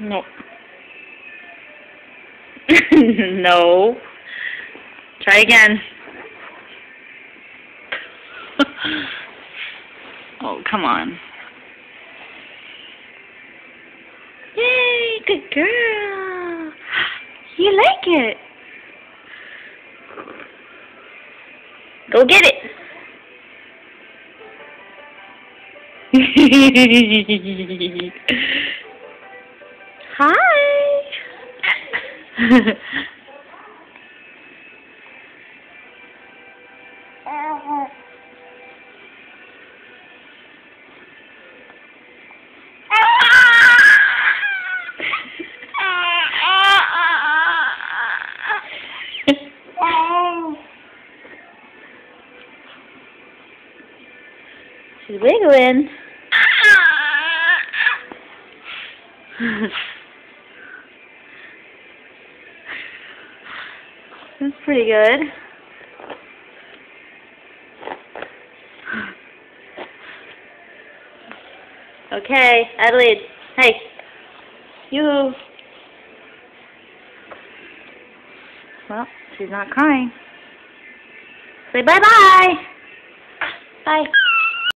No. no. Try again. oh, come on. Yay, good girl. You like it. Go get it. Hi. She's wiggling. That's pretty good. Okay, Adelaide. Hey. You. Well, she's not crying. Say bye-bye. Bye.